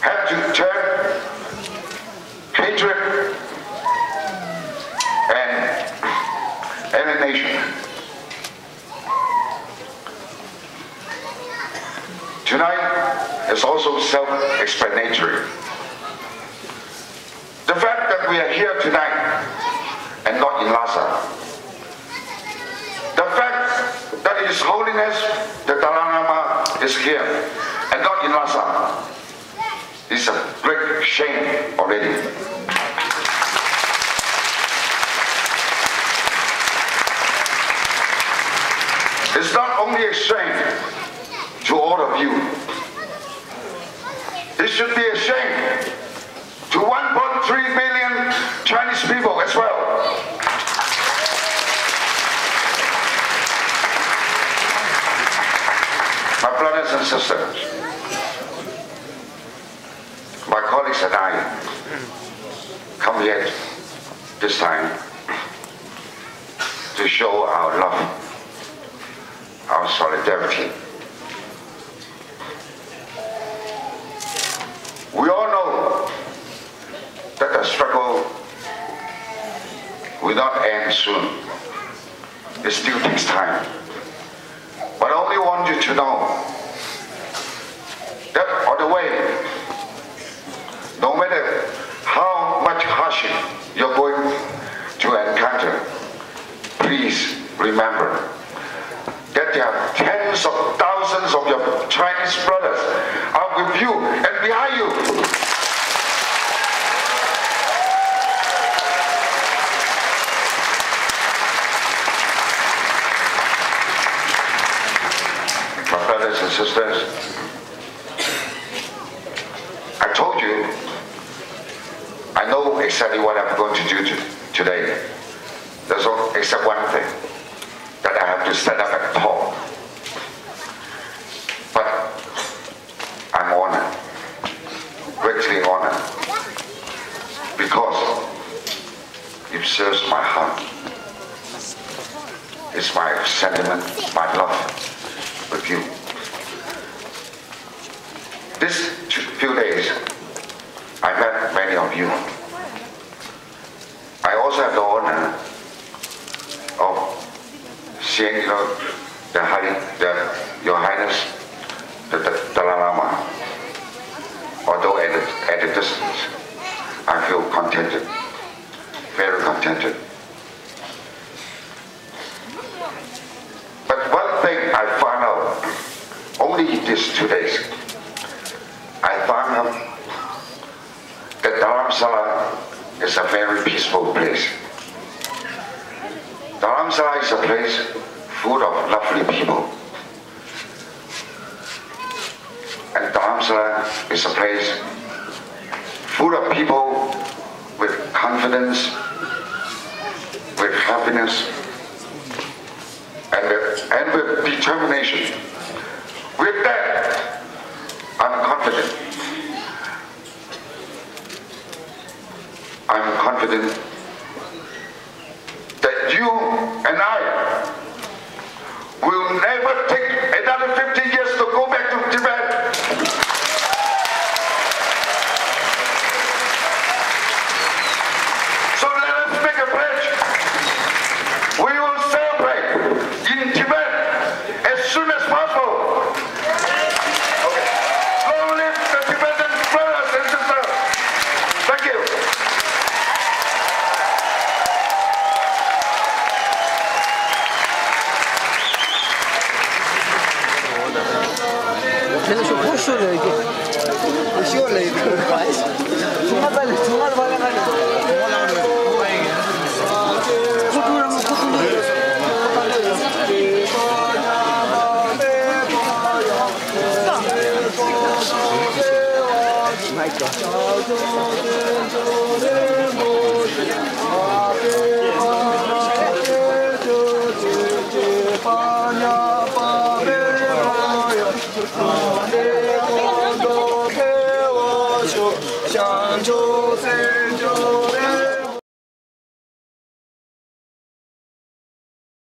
Have to turn hatred and alienation. Tonight is also self-explanatory. The fact that we are here tonight and not in Lhasa. The fact that His Holiness the Dalai Lama is here and not in Lhasa is a great shame already. It's not only a shame to all of you. It should be a shame to 1.3 billion Chinese people as well. My brothers and sisters, and I come here this time to show our love, our solidarity. We all know that the struggle will not end soon. It still takes time. But I only want you to know that no matter how much hardship you're going to encounter, please remember that there are tens of thousands of your Chinese brothers are with you and behind you. My brothers and sisters, I told you, I know exactly what I'm going to do to, today. There's only, except one thing, that I have to stand up and talk. But I'm honored, greatly honored, because it serves my heart. It's my sentiment, my love with you. This few days, I met many of you. I also have the honor of Your Highness, the, the Dalai Lama. Although at at a distance, I feel contented, very contented. But one thing I found out, only these two days, I found out that Dharamsala is a very peaceful place. Dharamsala is a place full of lovely people. And Dharamsala is a place full of people with confidence, with happiness, and and with determination. With that, I'm confident. I'm confident that you and I soon as possible. Okay. 내 공도 배워줘 샹조세